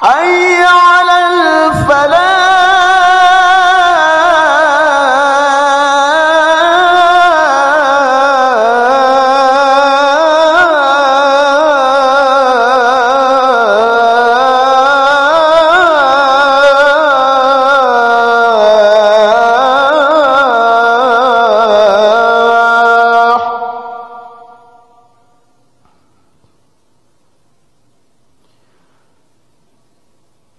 哎。